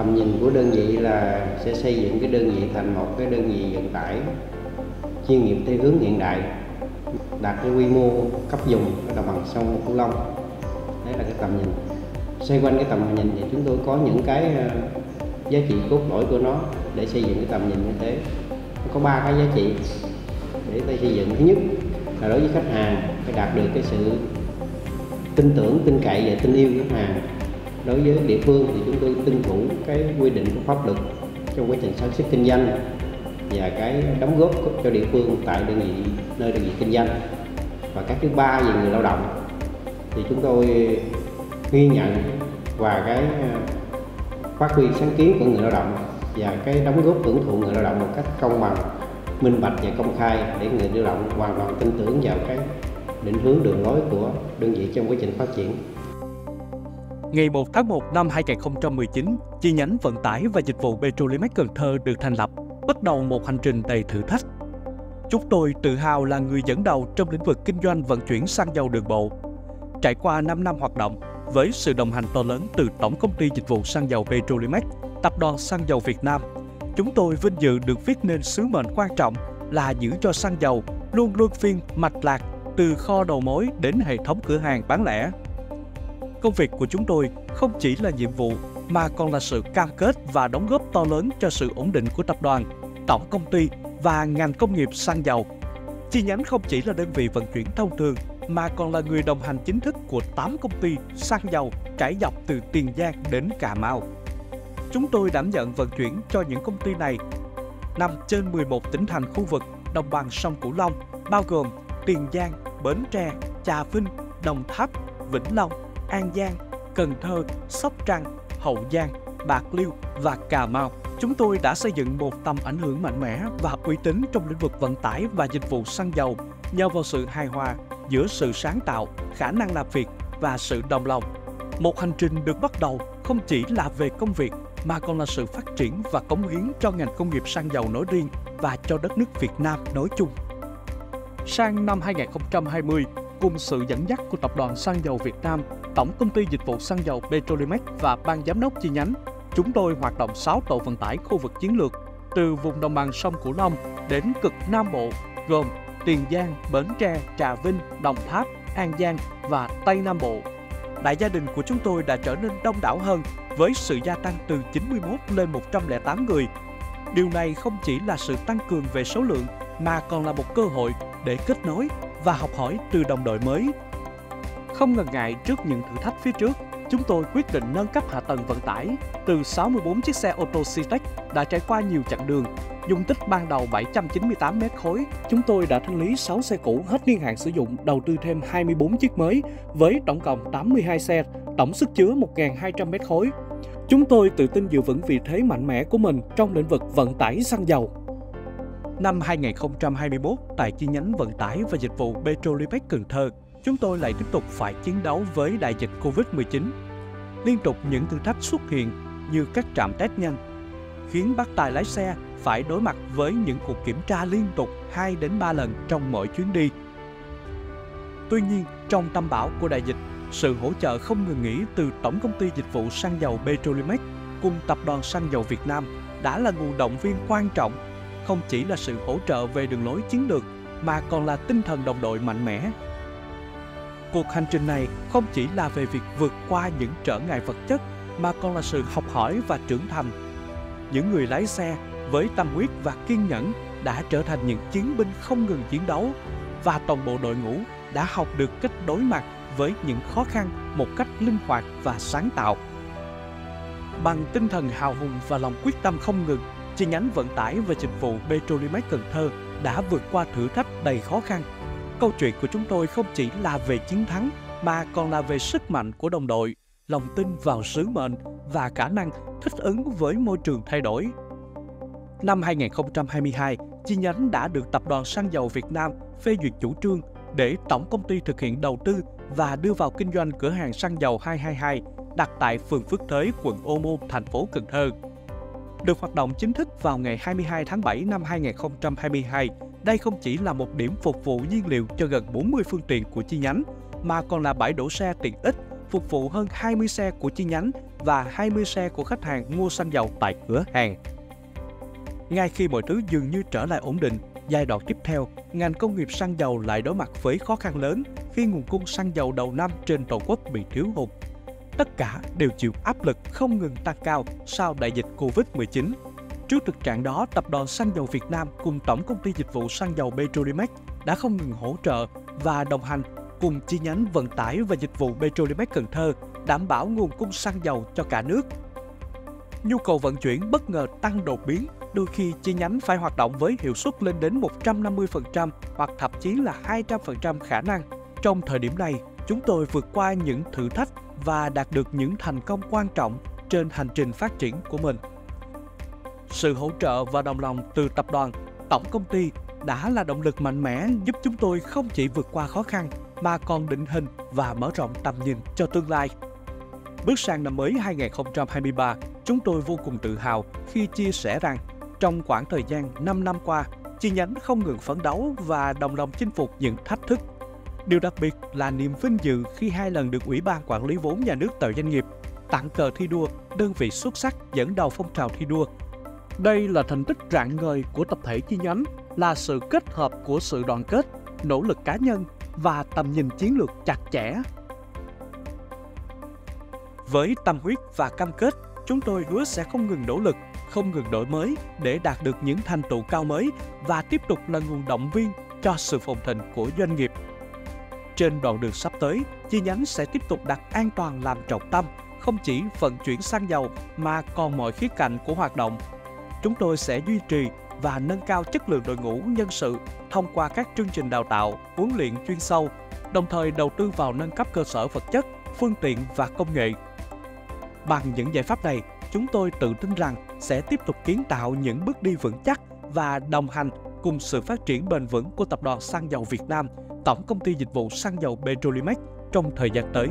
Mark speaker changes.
Speaker 1: tầm nhìn của đơn vị là sẽ xây dựng cái đơn vị thành một cái đơn vị vận tải chuyên nghiệp theo hướng hiện đại, đạt cái quy mô cấp dùng ở đồng bằng sông Cửu Long. Đấy là cái tầm nhìn. Xoay quanh cái tầm nhìn thì chúng tôi có những cái ờ, giá trị cốt lõi của nó để xây dựng cái tầm nhìn như thế. Nó có ba cái giá trị để ta xây dựng. Thứ nhất là đối với khách hàng, phải đạt được cái sự tin tưởng, tin cậy và tin yêu khách hàng đối với địa phương thì chúng tôi tuân thủ cái quy định của pháp luật trong quá trình sản xuất kinh doanh và cái đóng góp cho địa phương tại đơn vị, nơi đơn vị kinh doanh. Và cái thứ ba về người lao động thì chúng tôi ghi nhận và cái à, phát huy sáng kiến của người lao động và cái đóng góp hưởng thụ người lao động một cách công bằng, minh bạch và công khai để người lao động hoàn toàn tin tưởng vào cái định hướng đường lối của đơn vị trong quá trình phát triển.
Speaker 2: Ngày 1 tháng 1 năm 2019, chi nhánh vận tải và dịch vụ Petrolimex Cần Thơ được thành lập, bắt đầu một hành trình đầy thử thách. Chúng tôi tự hào là người dẫn đầu trong lĩnh vực kinh doanh vận chuyển xăng dầu đường bộ. Trải qua 5 năm hoạt động, với sự đồng hành to lớn từ Tổng công ty Dịch vụ xăng dầu Petrolimex, Tập đoàn Xăng dầu Việt Nam, chúng tôi vinh dự được viết nên sứ mệnh quan trọng là giữ cho xăng dầu luôn luôn phiên mạch lạc từ kho đầu mối đến hệ thống cửa hàng bán lẻ. Công việc của chúng tôi không chỉ là nhiệm vụ mà còn là sự cam kết và đóng góp to lớn cho sự ổn định của tập đoàn, tổng công ty và ngành công nghiệp xăng dầu. Chi nhánh không chỉ là đơn vị vận chuyển thông thường mà còn là người đồng hành chính thức của 8 công ty xăng dầu trải dọc từ Tiền Giang đến Cà Mau. Chúng tôi đảm nhận vận chuyển cho những công ty này nằm trên 11 tỉnh thành khu vực đồng bằng sông Cửu Long, bao gồm Tiền Giang, Bến Tre, Trà Vinh, Đồng Tháp, Vĩnh Long, An Giang, Cần Thơ, Sóc Trăng, Hậu Giang, Bạc Liêu và Cà Mau. Chúng tôi đã xây dựng một tầm ảnh hưởng mạnh mẽ và uy tín trong lĩnh vực vận tải và dịch vụ xăng dầu nhờ vào sự hài hòa giữa sự sáng tạo, khả năng làm việc và sự đồng lòng. Một hành trình được bắt đầu không chỉ là về công việc mà còn là sự phát triển và cống hiến cho ngành công nghiệp xăng dầu nói riêng và cho đất nước Việt Nam nói chung. Sang năm 2020, cùng sự dẫn dắt của Tập đoàn Xăng dầu Việt Nam, Tổng công ty Dịch vụ Xăng dầu Petrolimex và Ban giám đốc chi nhánh, chúng tôi hoạt động 6 tổ vận tải khu vực chiến lược từ vùng đồng bằng sông Cửu Long đến cực Nam Bộ, gồm Tiền Giang, Bến Tre, Trà Vinh, Đồng Tháp, An Giang và Tây Nam Bộ. Đại gia đình của chúng tôi đã trở nên đông đảo hơn với sự gia tăng từ 91 lên 108 người. Điều này không chỉ là sự tăng cường về số lượng mà còn là một cơ hội để kết nối và học hỏi từ đồng đội mới. Không ngần ngại trước những thử thách phía trước, chúng tôi quyết định nâng cấp hạ tầng vận tải từ 64 chiếc xe ô tô Citec đã trải qua nhiều chặng đường. Dung tích ban đầu 798 mét khối, chúng tôi đã thanh lý 6 xe cũ hết niên hạn sử dụng, đầu tư thêm 24 chiếc mới với tổng cộng 82 xe, tổng sức chứa 1.200 mét khối. Chúng tôi tự tin giữ vững vị thế mạnh mẽ của mình trong lĩnh vực vận tải xăng dầu. Năm 2021, tại chi nhánh vận tải và dịch vụ Petrolimex Cần Thơ, chúng tôi lại tiếp tục phải chiến đấu với đại dịch Covid-19. Liên tục những thử thách xuất hiện như các trạm test nhanh, khiến bác tài lái xe phải đối mặt với những cuộc kiểm tra liên tục 2 đến 3 lần trong mỗi chuyến đi. Tuy nhiên, trong tâm bão của đại dịch, sự hỗ trợ không ngừng nghỉ từ Tổng công ty Dịch vụ Xăng dầu Petrolimex cùng Tập đoàn Xăng dầu Việt Nam đã là nguồn động viên quan trọng, không chỉ là sự hỗ trợ về đường lối chiến lược mà còn là tinh thần đồng đội mạnh mẽ. Cuộc hành trình này không chỉ là về việc vượt qua những trở ngại vật chất mà còn là sự học hỏi và trưởng thành. Những người lái xe với tâm huyết và kiên nhẫn đã trở thành những chiến binh không ngừng chiến đấu và toàn bộ đội ngũ đã học được cách đối mặt với những khó khăn một cách linh hoạt và sáng tạo. Bằng tinh thần hào hùng và lòng quyết tâm không ngừng, chi nhánh vận tải và dịch vụ Petrolimex Cần Thơ đã vượt qua thử thách đầy khó khăn. Câu chuyện của chúng tôi không chỉ là về chiến thắng mà còn là về sức mạnh của đồng đội, lòng tin vào sứ mệnh và khả năng thích ứng với môi trường thay đổi. Năm 2022, chi nhánh đã được Tập đoàn Xăng dầu Việt Nam phê duyệt chủ trương để tổng công ty thực hiện đầu tư và đưa vào kinh doanh cửa hàng xăng dầu 222 đặt tại phường Phước Thới, quận Ô Môn, thành phố Cần Thơ. Được hoạt động chính thức vào ngày 22 tháng 7 năm 2022, đây không chỉ là một điểm phục vụ nhiên liệu cho gần 40 phương tiện của chi nhánh, mà còn là bãi đổ xe tiện ích phục vụ hơn 20 xe của chi nhánh và 20 xe của khách hàng mua xăng dầu tại cửa hàng. Ngay khi mọi thứ dường như trở lại ổn định, giai đoạn tiếp theo, ngành công nghiệp xăng dầu lại đối mặt với khó khăn lớn khi nguồn cung xăng dầu đầu năm trên toàn quốc bị thiếu hụt. Tất cả đều chịu áp lực không ngừng tăng cao sau đại dịch Covid-19. Trước thực trạng đó, Tập đoàn Xăng dầu Việt Nam cùng Tổng công ty Dịch vụ Xăng dầu Petrolimex đã không ngừng hỗ trợ và đồng hành cùng chi nhánh vận tải và dịch vụ Petrolimex Cần Thơ đảm bảo nguồn cung xăng dầu cho cả nước. Nhu cầu vận chuyển bất ngờ tăng đột biến, đôi khi chi nhánh phải hoạt động với hiệu suất lên đến 150% hoặc thậm chí là 200% khả năng. Trong thời điểm này, chúng tôi vượt qua những thử thách và đạt được những thành công quan trọng trên hành trình phát triển của mình. Sự hỗ trợ và đồng lòng từ tập đoàn, tổng công ty đã là động lực mạnh mẽ giúp chúng tôi không chỉ vượt qua khó khăn mà còn định hình và mở rộng tầm nhìn cho tương lai. Bước sang năm mới 2023, chúng tôi vô cùng tự hào khi chia sẻ rằng trong khoảng thời gian 5 năm qua, chi nhánh không ngừng phấn đấu và đồng lòng chinh phục những thách thức. Điều đặc biệt là niềm vinh dự khi hai lần được Ủy ban Quản lý vốn nhà nước tại doanh nghiệp tặng cờ thi đua đơn vị xuất sắc dẫn đầu phong trào thi đua. Đây là thành tích rạng ngời của tập thể chi nhánh, là sự kết hợp của sự đoàn kết, nỗ lực cá nhân và tầm nhìn chiến lược chặt chẽ. Với tâm huyết và cam kết, chúng tôi hứa sẽ không ngừng nỗ lực, không ngừng đổi mới để đạt được những thành tựu cao mới và tiếp tục là nguồn động viên cho sự phồn thịnh của doanh nghiệp. Trên đoạn đường sắp tới, chi nhánh sẽ tiếp tục đặt an toàn làm trọng tâm, không chỉ vận chuyển xăng dầu mà còn mọi khía cạnh của hoạt động. Chúng tôi sẽ duy trì và nâng cao chất lượng đội ngũ nhân sự thông qua các chương trình đào tạo, huấn luyện chuyên sâu, đồng thời đầu tư vào nâng cấp cơ sở vật chất, phương tiện và công nghệ. Bằng những giải pháp này, chúng tôi tự tin rằng sẽ tiếp tục kiến tạo những bước đi vững chắc và đồng hành cùng sự phát triển bền vững của Tập đoàn Xăng dầu Việt Nam, Tổng công ty Dịch vụ Xăng dầu Petrolimex trong thời gian tới.